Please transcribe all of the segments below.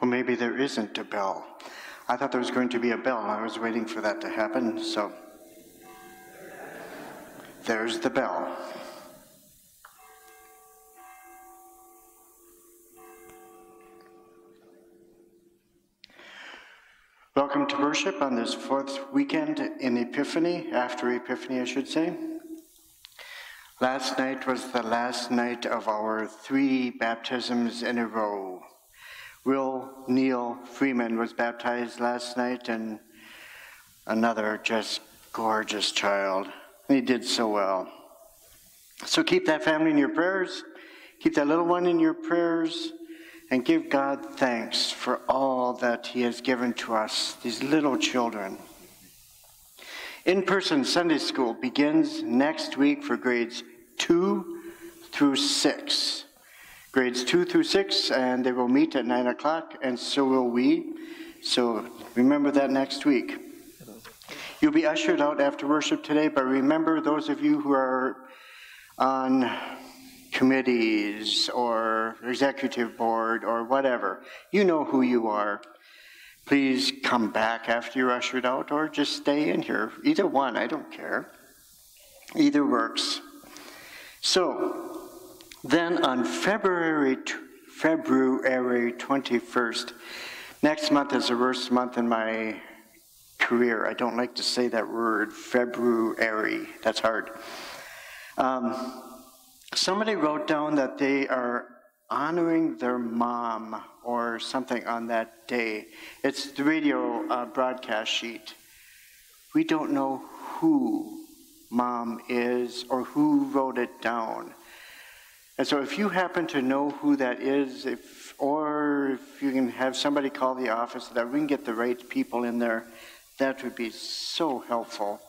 Well, maybe there isn't a bell. I thought there was going to be a bell. I was waiting for that to happen, so there's the bell. Welcome to worship on this fourth weekend in Epiphany, after Epiphany, I should say. Last night was the last night of our three baptisms in a row. Will Neil Freeman was baptized last night, and another just gorgeous child. He did so well. So keep that family in your prayers, keep that little one in your prayers, and give God thanks for all that He has given to us, these little children. In person Sunday school begins next week for grades 2 through 6 grades two through six, and they will meet at nine o'clock, and so will we. So remember that next week. You'll be ushered out after worship today, but remember those of you who are on committees or executive board or whatever, you know who you are. Please come back after you're ushered out or just stay in here. Either one, I don't care. Either works. So, then on February, February 21st, next month is the worst month in my career. I don't like to say that word, February. That's hard. Um, somebody wrote down that they are honoring their mom or something on that day. It's the radio uh, broadcast sheet. We don't know who mom is or who wrote it down. And so if you happen to know who that is, if, or if you can have somebody call the office so that we can get the right people in there, that would be so helpful.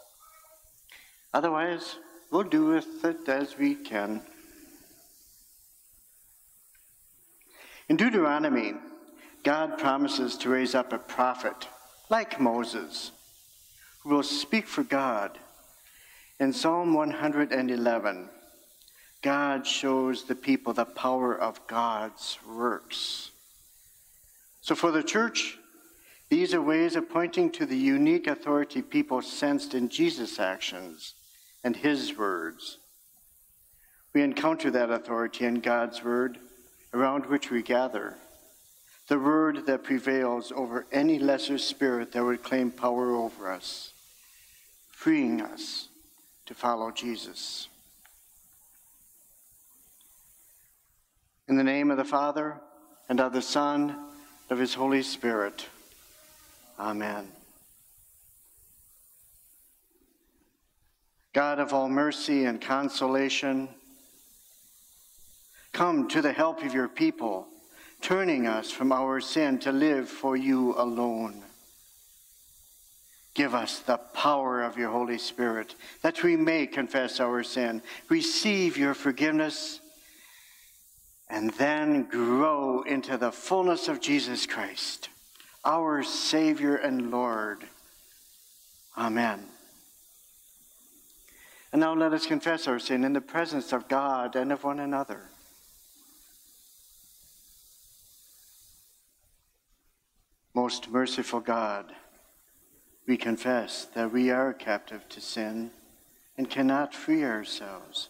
Otherwise, we'll do with it as we can. In Deuteronomy, God promises to raise up a prophet like Moses who will speak for God. In Psalm 111, God shows the people the power of God's works. So for the church, these are ways of pointing to the unique authority people sensed in Jesus' actions and his words. We encounter that authority in God's word around which we gather, the word that prevails over any lesser spirit that would claim power over us, freeing us to follow Jesus. In the name of the Father, and of the Son, and of his Holy Spirit. Amen. God of all mercy and consolation, come to the help of your people, turning us from our sin to live for you alone. Give us the power of your Holy Spirit that we may confess our sin, receive your forgiveness, and then grow into the fullness of Jesus Christ, our Savior and Lord. Amen. And now let us confess our sin in the presence of God and of one another. Most merciful God, we confess that we are captive to sin and cannot free ourselves.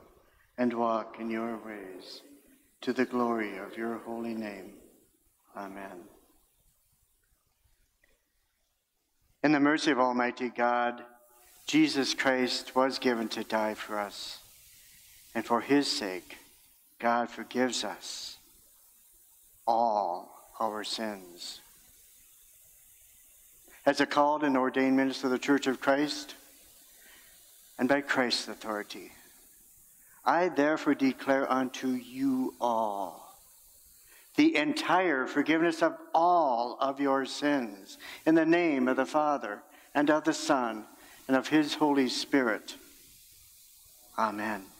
and walk in your ways to the glory of your holy name. Amen. In the mercy of Almighty God, Jesus Christ was given to die for us, and for his sake, God forgives us all our sins. As a called and ordained minister of the Church of Christ, and by Christ's authority, I therefore declare unto you all the entire forgiveness of all of your sins. In the name of the Father, and of the Son, and of his Holy Spirit. Amen.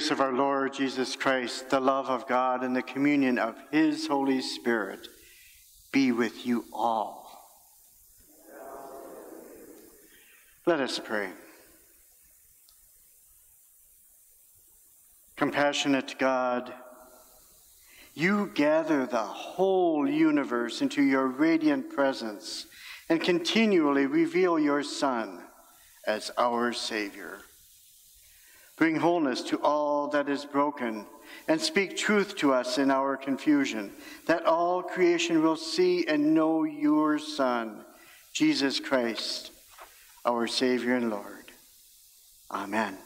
Grace of our Lord Jesus Christ, the love of God, and the communion of his Holy Spirit be with you all. Let us pray. Compassionate God, you gather the whole universe into your radiant presence and continually reveal your Son as our Savior. Bring wholeness to all that is broken, and speak truth to us in our confusion, that all creation will see and know your Son, Jesus Christ, our Savior and Lord. Amen.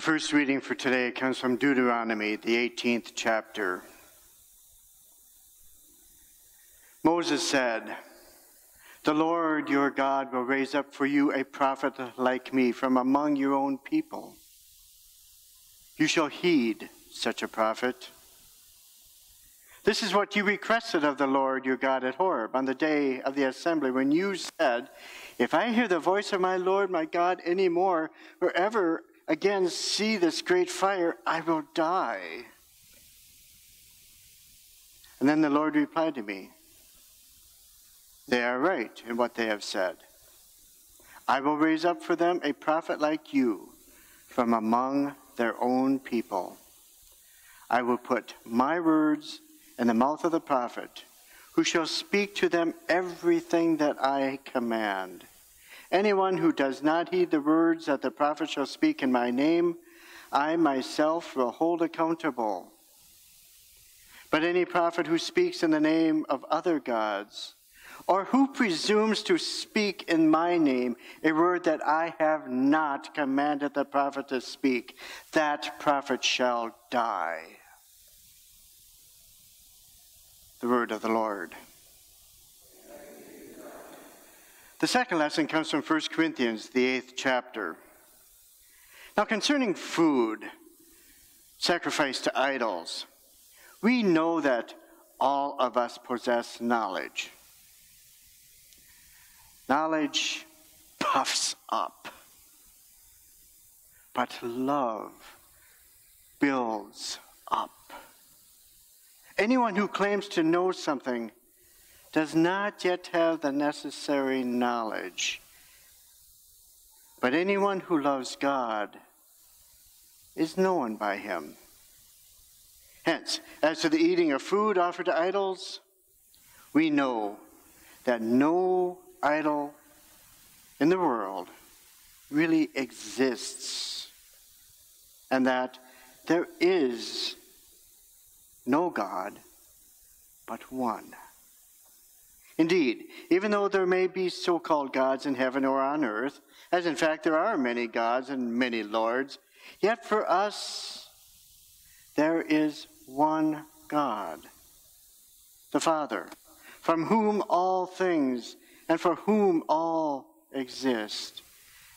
Our first reading for today comes from Deuteronomy, the 18th chapter. Moses said, The Lord your God will raise up for you a prophet like me from among your own people. You shall heed such a prophet. This is what you requested of the Lord your God at Horeb on the day of the assembly when you said, If I hear the voice of my Lord my God any more, or ever again see this great fire, I will die. And then the Lord replied to me, They are right in what they have said. I will raise up for them a prophet like you from among their own people. I will put my words in the mouth of the prophet, who shall speak to them everything that I command. Anyone who does not heed the words that the prophet shall speak in my name, I myself will hold accountable. But any prophet who speaks in the name of other gods, or who presumes to speak in my name a word that I have not commanded the prophet to speak, that prophet shall die. The word of the Lord. The second lesson comes from 1 Corinthians, the eighth chapter. Now, concerning food sacrificed to idols, we know that all of us possess knowledge. Knowledge puffs up, but love builds up. Anyone who claims to know something does not yet have the necessary knowledge. But anyone who loves God is known by him. Hence, as to the eating of food offered to idols, we know that no idol in the world really exists, and that there is no God but one. Indeed, even though there may be so called gods in heaven or on earth, as in fact there are many gods and many lords, yet for us there is one God, the Father, from whom all things and for whom all exist,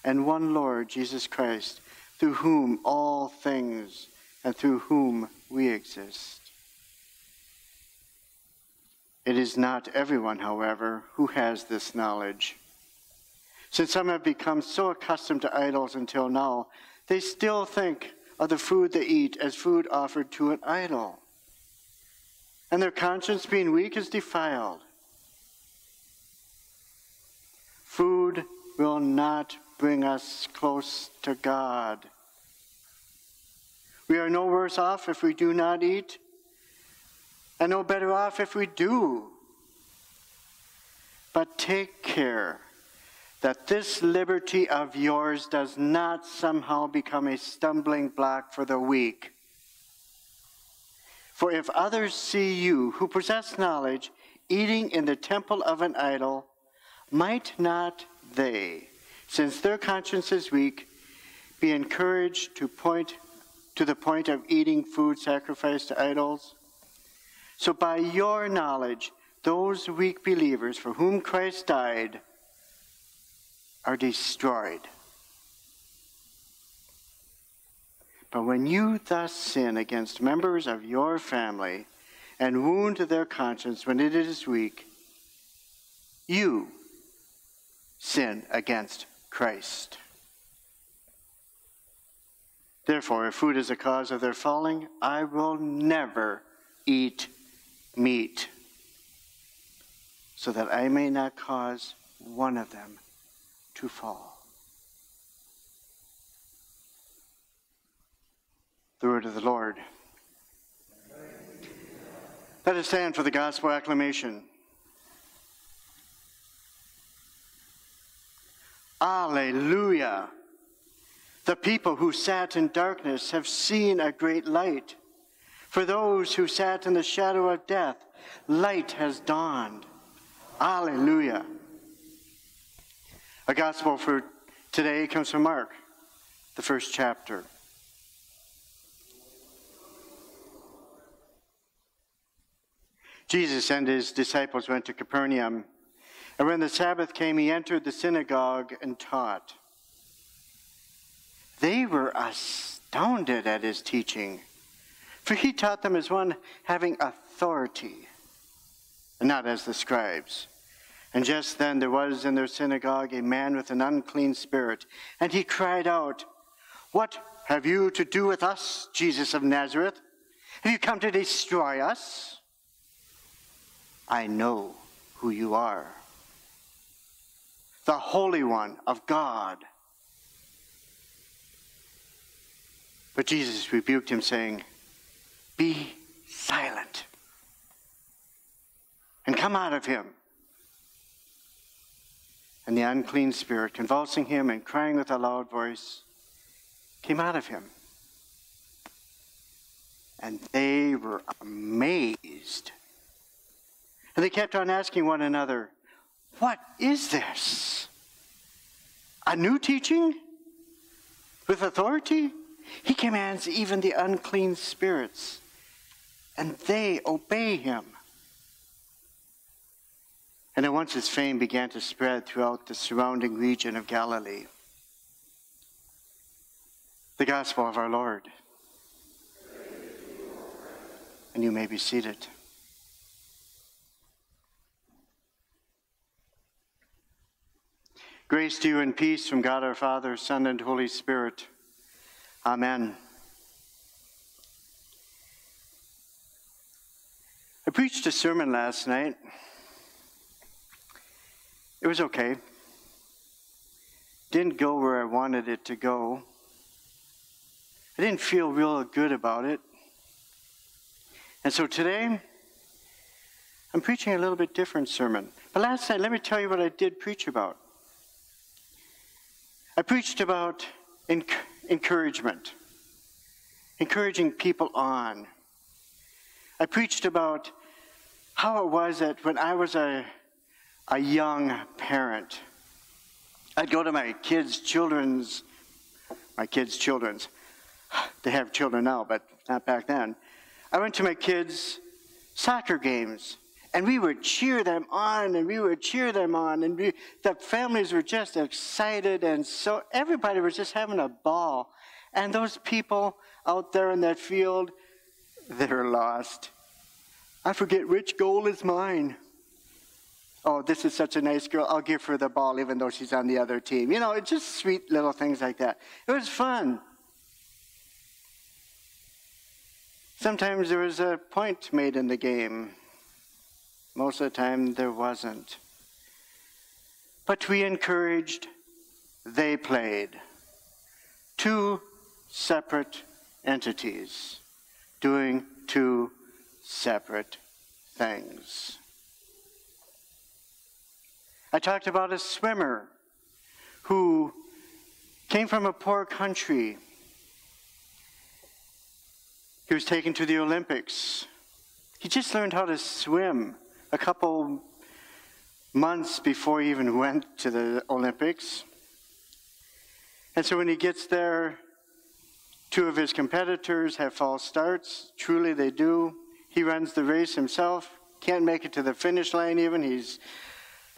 and one Lord, Jesus Christ, through whom all things and through whom we exist. It is not everyone, however, who has this knowledge. Since some have become so accustomed to idols until now, they still think of the food they eat as food offered to an idol. And their conscience, being weak, is defiled. Food will not bring us close to God. We are no worse off if we do not eat and no better off if we do. But take care that this liberty of yours does not somehow become a stumbling block for the weak. For if others see you, who possess knowledge, eating in the temple of an idol, might not they, since their conscience is weak, be encouraged to point to the point of eating food sacrificed to idols? So by your knowledge, those weak believers for whom Christ died are destroyed. But when you thus sin against members of your family and wound their conscience when it is weak, you sin against Christ. Therefore, if food is a cause of their falling, I will never eat meat, so that I may not cause one of them to fall. The word of the Lord. Let us stand for the gospel acclamation. Alleluia! The people who sat in darkness have seen a great light. For those who sat in the shadow of death, light has dawned. Alleluia. A gospel for today comes from Mark, the first chapter. Jesus and his disciples went to Capernaum, and when the Sabbath came, he entered the synagogue and taught. They were astounded at his teaching for he taught them as one having authority, and not as the scribes. And just then there was in their synagogue a man with an unclean spirit, and he cried out, What have you to do with us, Jesus of Nazareth? Have you come to destroy us? I know who you are, the Holy One of God. But Jesus rebuked him, saying, Be silent and come out of him. And the unclean spirit, convulsing him and crying with a loud voice, came out of him. And they were amazed. And they kept on asking one another, What is this? A new teaching? With authority? He commands even the unclean spirits, and they obey him. And at once his fame began to spread throughout the surrounding region of Galilee. The Gospel of our Lord. And you may be seated. Grace to you and peace from God our Father, Son, and Holy Spirit. Amen. I preached a sermon last night. It was okay. Didn't go where I wanted it to go. I didn't feel real good about it. And so today, I'm preaching a little bit different sermon. But last night, let me tell you what I did preach about. I preached about encouragement, encouraging people on. I preached about how it was that when I was a, a young parent, I'd go to my kids' children's, my kids' children's, they have children now, but not back then. I went to my kids' soccer games and we would cheer them on and we would cheer them on and we, the families were just excited and so everybody was just having a ball. And those people out there in that field they're lost i forget which goal is mine. Oh this is such a nice girl. I'll give her the ball even though she's on the other team. You know it's just sweet little things like that. It was fun. Sometimes there was a point made in the game. Most of the time, there wasn't. But we encouraged, they played. Two separate entities doing two separate things. I talked about a swimmer who came from a poor country. He was taken to the Olympics. He just learned how to swim a couple months before he even went to the Olympics. And so when he gets there, two of his competitors have false starts. Truly, they do. He runs the race himself, can't make it to the finish line even. He's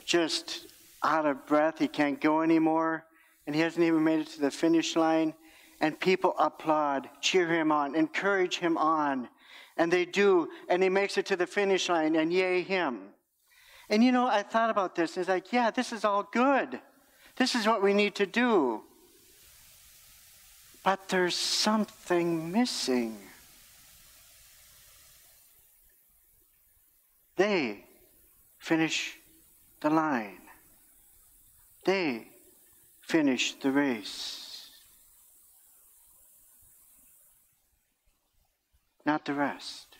just out of breath. He can't go anymore. And he hasn't even made it to the finish line. And people applaud, cheer him on, encourage him on. And they do, and he makes it to the finish line, and yay him. And you know, I thought about this, and it's like, yeah, this is all good. This is what we need to do. But there's something missing. They finish the line. They finish the race. not the rest.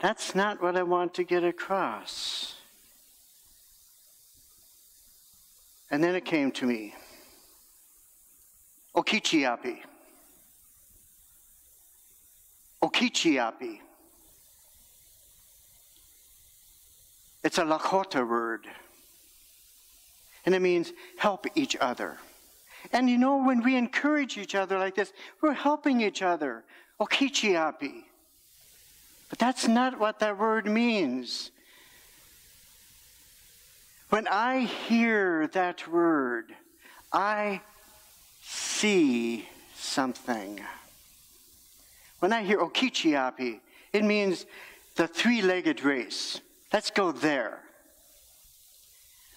That's not what I want to get across. And then it came to me. Okichiapi. Okichiapi. It's a Lakota word. And it means help each other. And you know, when we encourage each other like this, we're helping each other. Okichiapi. But that's not what that word means. When I hear that word, I see something. When I hear Okichiapi, it means the three legged race. Let's go there.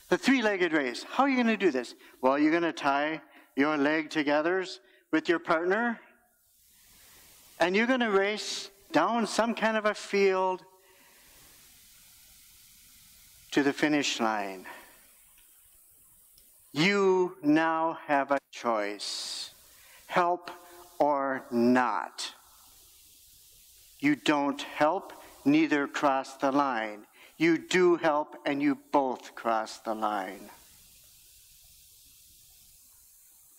The three legged race. How are you going to do this? Well, you're going to tie your leg together with your partner, and you're going to race down some kind of a field to the finish line. You now have a choice help or not. You don't help, neither cross the line. You do help, and you both cross the line.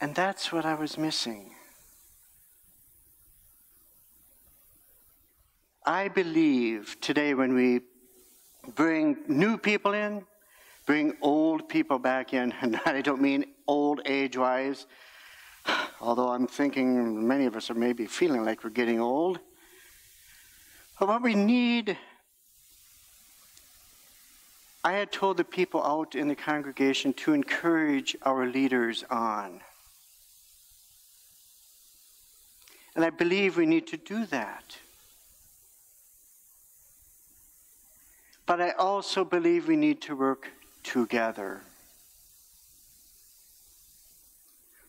And that's what I was missing. I believe today when we bring new people in, bring old people back in, and I don't mean old age wise, although I'm thinking many of us are maybe feeling like we're getting old. But what we need, I had told the people out in the congregation to encourage our leaders on. And I believe we need to do that. But I also believe we need to work together.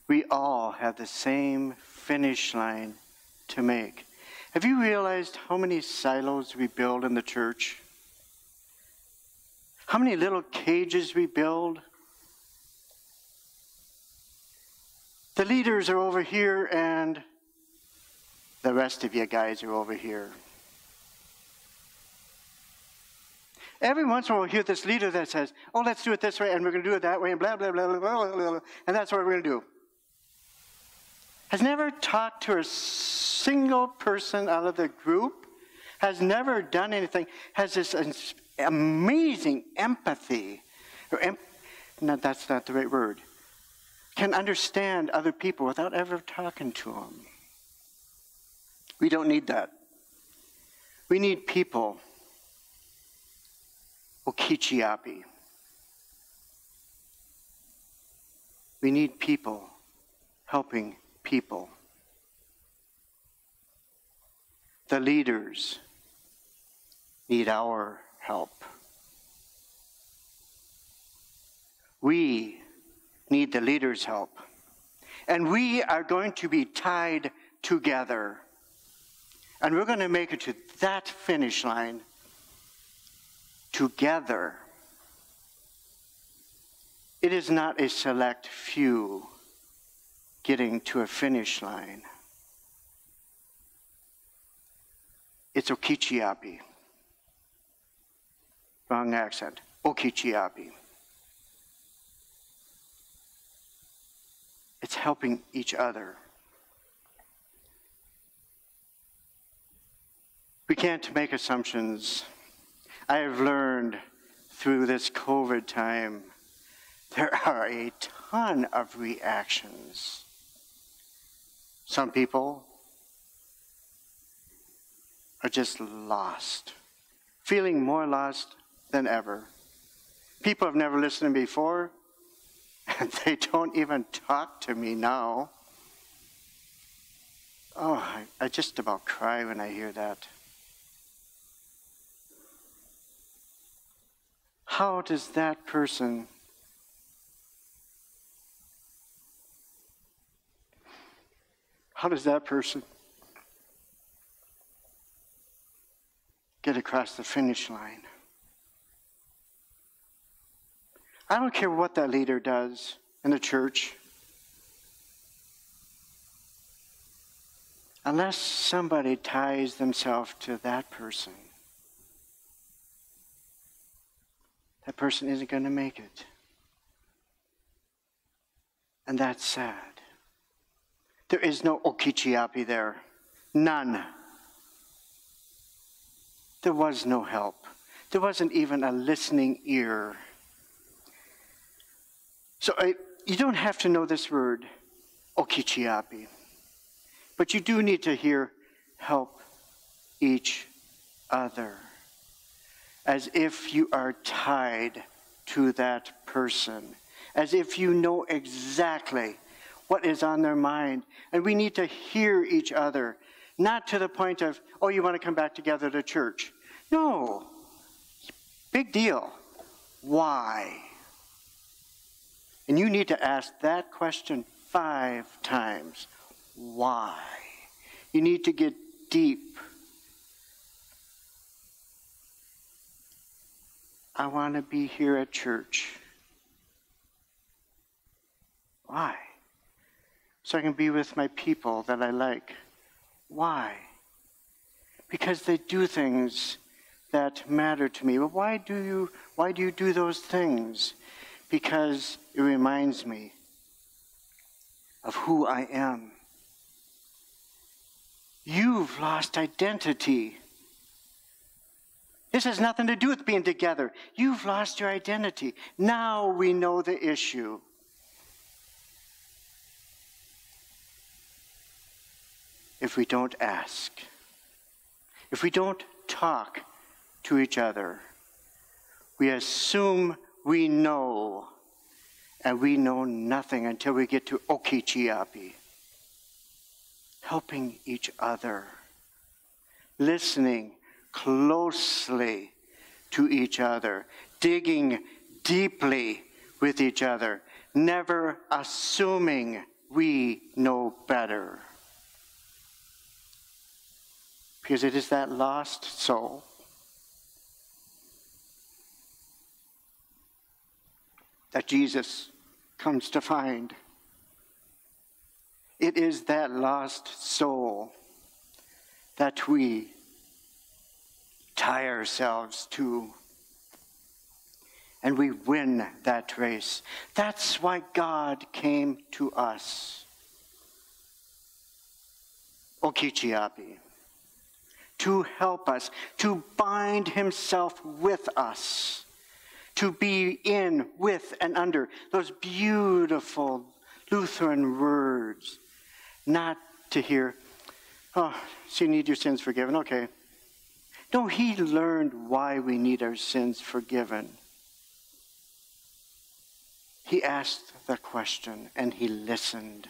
We all have the same finish line to make. Have you realized how many silos we build in the church? How many little cages we build? The leaders are over here, and the rest of you guys are over here. Every once in a while, we'll hear this leader that says, Oh, let's do it this way, and we're going to do it that way, and blah, blah, blah, blah, blah, blah, blah, and that's what we're going to do. Has never talked to a single person out of the group, has never done anything, has this amazing empathy. Em- no, that's not the right word. Can understand other people without ever talking to them. We don't need that. We need people Okichiapi. We need people helping people. The leaders need our help. We need the leaders' help. And we are going to be tied together. And we're going to make it to that finish line together. It is not a select few getting to a finish line. It's Okichiapi. Wrong accent. Okichiapi. It's helping each other. We can't make assumptions I have learned through this COVID time there are a ton of reactions. Some people are just lost, feeling more lost than ever. People have never listened before, and they don't even talk to me now. Oh, I, I just about cry when I hear that. how does that person how does that person get across the finish line? I don't care what that leader does in the church. Unless somebody ties themselves to that person. that person isn't going to make it. And that's sad. There is no okichiapi there. None. There was no help. There wasn't even a listening ear. So I, you don't have to know this word, okichiapi. But you do need to hear help each other as if you are tied to that person, as if you know exactly what is on their mind. And we need to hear each other, not to the point of, oh, you want to come back together to church. No. Big deal. Why? And you need to ask that question five times. Why? You need to get deep. I want to be here at church. Why? So I can be with my people that I like. Why? Because they do things that matter to me. But why do you why do you do those things? Because it reminds me of who I am. You've lost identity. This has nothing to do with being together. You've lost your identity. Now we know the issue. If we don't ask, if we don't talk to each other, we assume we know, and we know nothing until we get to Okichiapi helping each other, listening closely to each other, digging deeply with each other, never assuming we know better. Because it is that lost soul that Jesus comes to find. It is that lost soul that we tie ourselves to. And we win that race. That's why God came to us. Okichiapi. To help us, to bind himself with us, to be in, with, and under those beautiful Lutheran words not to hear, oh, so you need your sins forgiven. Okay. No, he learned why we need our sins forgiven. He asked the question and he listened.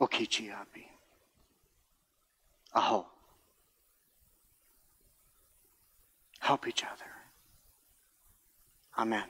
Okichiapi. Aho. Help each other. Amen.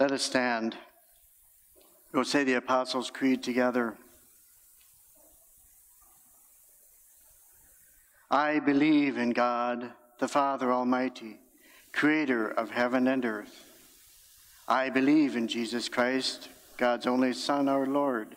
Let us stand. We'll say the Apostles' Creed together. I believe in God, the Father Almighty, creator of heaven and earth. I believe in Jesus Christ, God's only Son, our Lord,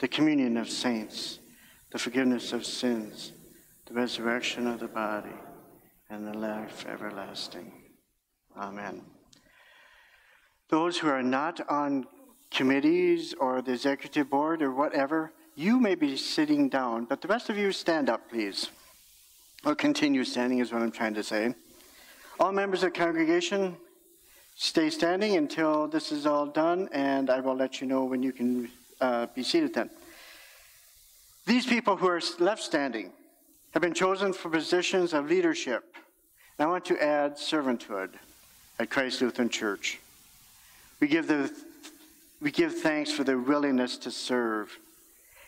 the communion of saints, the forgiveness of sins, the resurrection of the body, and the life everlasting. Amen. Those who are not on committees or the executive board or whatever, you may be sitting down, but the rest of you stand up, please. Or continue standing is what I'm trying to say. All members of the congregation, stay standing until this is all done, and I will let you know when you can uh, be seated then. These people who are left standing have been chosen for positions of leadership. And I want to add servanthood at Christ Lutheran Church. We give, the, we give thanks for their willingness to serve.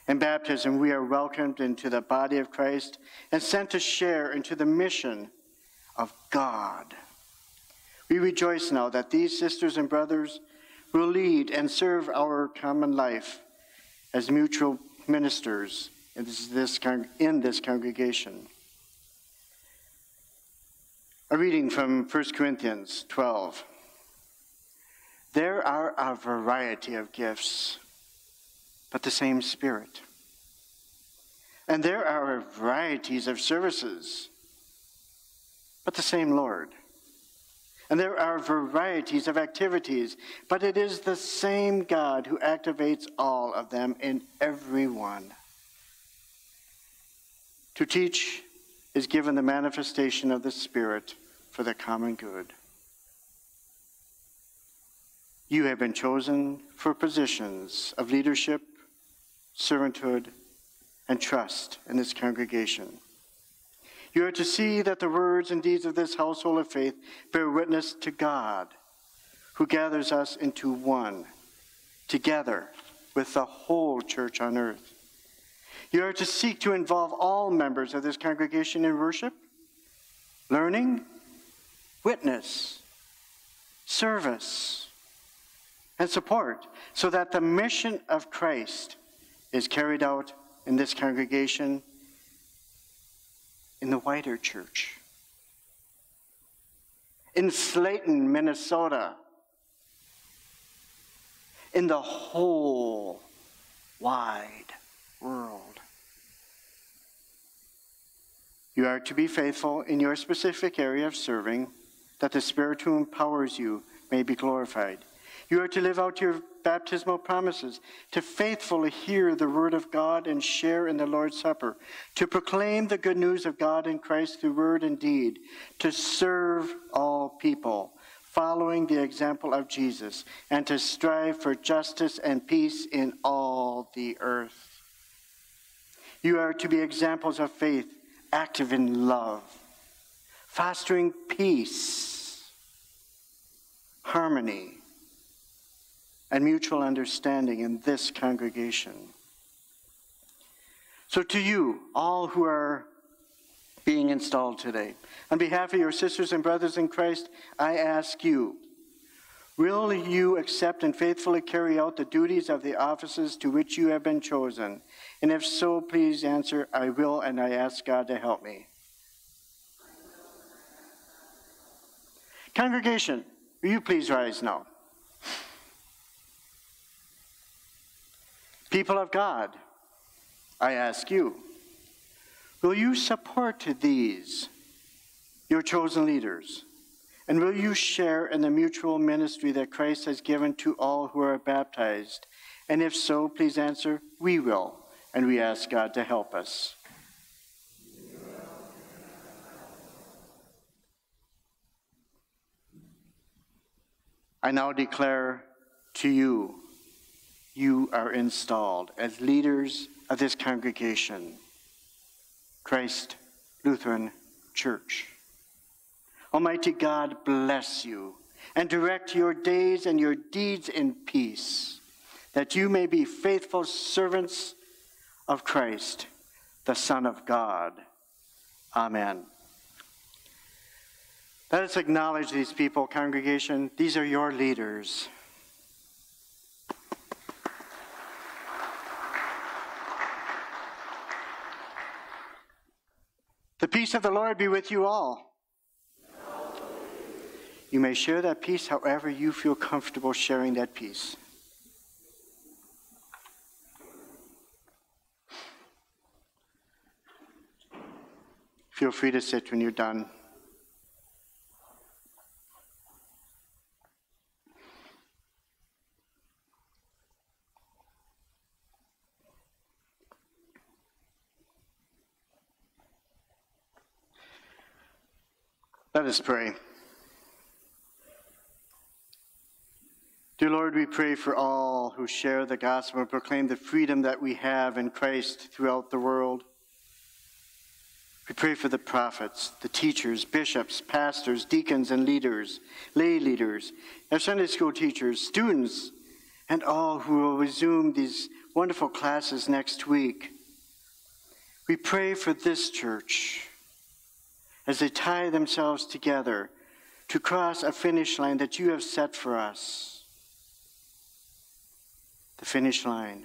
In baptism, we are welcomed into the body of Christ and sent to share into the mission of God. We rejoice now that these sisters and brothers will lead and serve our common life as mutual ministers in this, in this congregation. A reading from 1 Corinthians 12. There are a variety of gifts, but the same Spirit. And there are varieties of services, but the same Lord. And there are varieties of activities, but it is the same God who activates all of them in every one. To teach is given the manifestation of the Spirit for the common good. You have been chosen for positions of leadership, servanthood, and trust in this congregation. You are to see that the words and deeds of this household of faith bear witness to God, who gathers us into one, together with the whole church on earth. You are to seek to involve all members of this congregation in worship, learning, witness, service, and support so that the mission of Christ is carried out in this congregation, in the wider church, in Slayton, Minnesota, in the whole wide world. You are to be faithful in your specific area of serving, that the Spirit who empowers you may be glorified. You are to live out your baptismal promises, to faithfully hear the word of God and share in the Lord's Supper, to proclaim the good news of God in Christ through word and deed, to serve all people, following the example of Jesus, and to strive for justice and peace in all the earth. You are to be examples of faith, active in love, fostering peace, harmony, and mutual understanding in this congregation. So, to you, all who are being installed today, on behalf of your sisters and brothers in Christ, I ask you, will you accept and faithfully carry out the duties of the offices to which you have been chosen? And if so, please answer, I will, and I ask God to help me. Congregation, will you please rise now? People of God, I ask you, will you support these, your chosen leaders? And will you share in the mutual ministry that Christ has given to all who are baptized? And if so, please answer, we will. And we ask God to help us. I now declare to you, you are installed as leaders of this congregation, Christ Lutheran Church. Almighty God bless you and direct your days and your deeds in peace, that you may be faithful servants of Christ, the Son of God. Amen. Let us acknowledge these people, congregation. These are your leaders. The peace of the Lord be with you all. You may share that peace however you feel comfortable sharing that peace. Feel free to sit when you're done. Let us pray. Dear Lord, we pray for all who share the gospel and proclaim the freedom that we have in Christ throughout the world. We pray for the prophets, the teachers, bishops, pastors, deacons, and leaders, lay leaders, our Sunday school teachers, students, and all who will resume these wonderful classes next week. We pray for this church as they tie themselves together to cross a finish line that you have set for us the finish line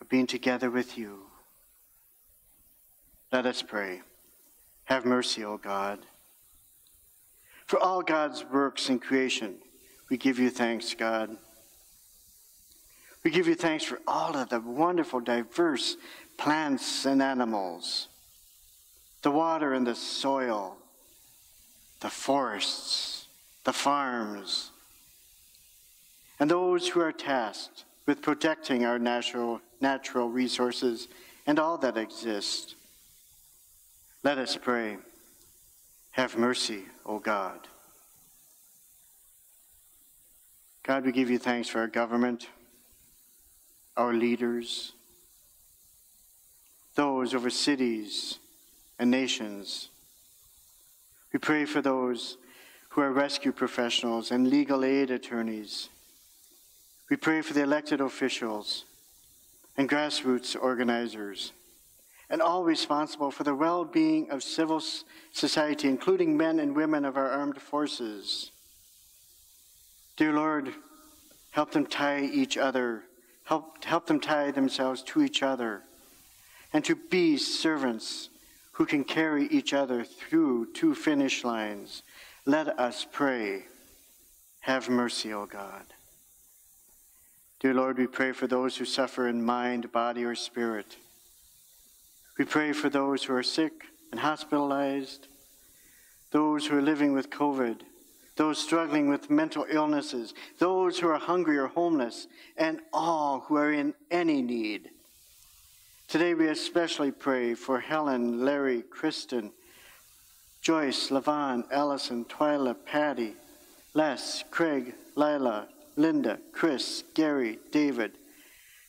of being together with you. Let us pray. Have mercy, O God. For all God's works in creation, we give you thanks, God. We give you thanks for all of the wonderful, diverse plants and animals, the water and the soil, the forests, the farms, and those who are tasked with protecting our natural, natural resources and all that exists. Let us pray. Have mercy, O God. God, we give you thanks for our government, our leaders, those over cities and nations. We pray for those who are rescue professionals and legal aid attorneys we pray for the elected officials and grassroots organizers and all responsible for the well being of civil society, including men and women of our armed forces. Dear Lord, help them tie each other, help, help them tie themselves to each other, and to be servants who can carry each other through two finish lines. Let us pray. Have mercy, O God. Dear Lord, we pray for those who suffer in mind, body, or spirit. We pray for those who are sick and hospitalized, those who are living with COVID, those struggling with mental illnesses, those who are hungry or homeless, and all who are in any need. Today we especially pray for Helen, Larry, Kristen, Joyce, Levon, Allison, Twyla, Patty, Les, Craig, Lila, Linda, Chris, Gary, David,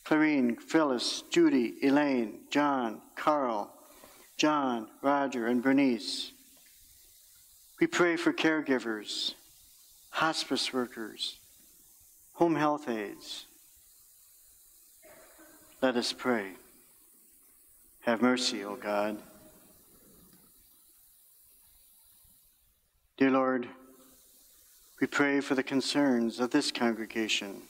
Clarine, Phyllis, Judy, Elaine, John, Carl, John, Roger, and Bernice. We pray for caregivers, hospice workers, home health aides. Let us pray. Have mercy, O God. Dear Lord, we pray for the concerns of this congregation,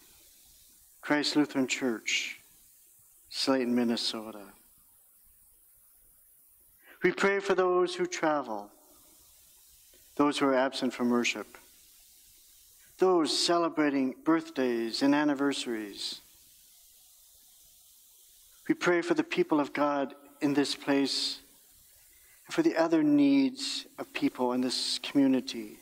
Christ Lutheran Church, Slayton, Minnesota. We pray for those who travel, those who are absent from worship, those celebrating birthdays and anniversaries, We pray for the people of God in this place and for the other needs of people in this community.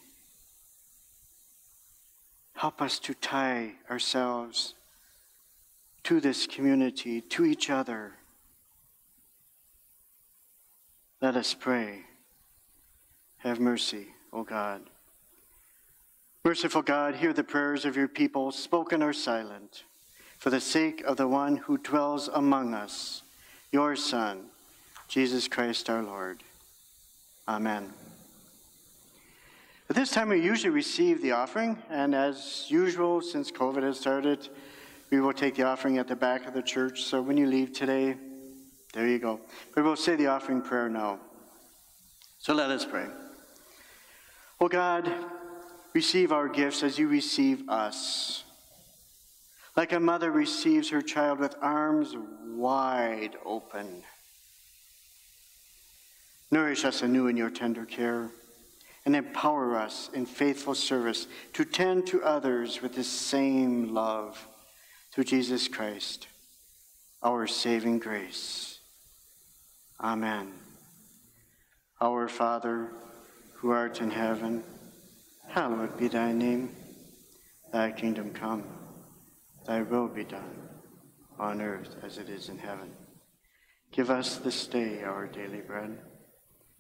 Help us to tie ourselves to this community, to each other. Let us pray. Have mercy, O God. Merciful God, hear the prayers of your people, spoken or silent, for the sake of the one who dwells among us, your Son, Jesus Christ our Lord. Amen. At this time, we usually receive the offering, and as usual, since COVID has started, we will take the offering at the back of the church. So when you leave today, there you go. But we'll say the offering prayer now. So let us pray. Oh God, receive our gifts as you receive us. Like a mother receives her child with arms wide open. Nourish us anew in your tender care and empower us in faithful service to tend to others with the same love through Jesus Christ, our saving grace. Amen. Our Father, who art in heaven, hallowed be thy name. Thy kingdom come, thy will be done, on earth as it is in heaven. Give us this day our daily bread,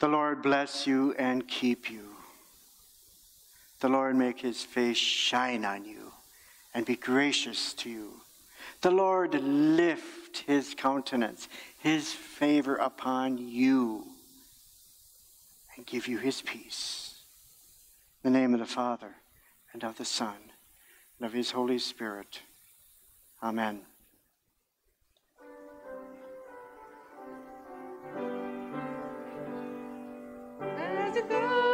The Lord bless you and keep you. The Lord make his face shine on you and be gracious to you. The Lord lift his countenance, his favor upon you, and give you his peace. In the name of the Father, and of the Son, and of his Holy Spirit. Amen. the girl.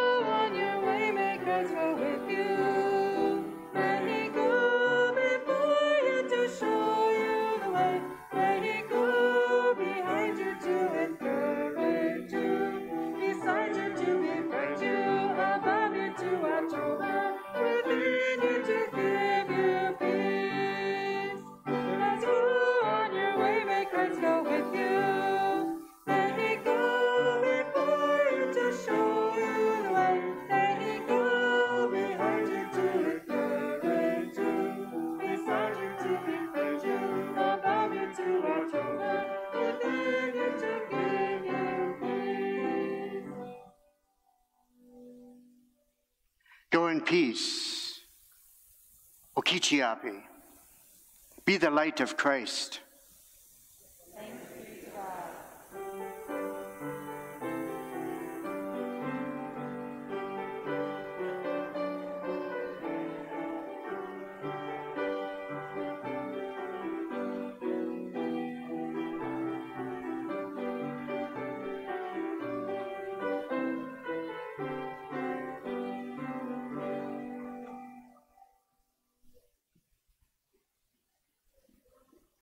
Peace. Okichiapi. Be the light of Christ.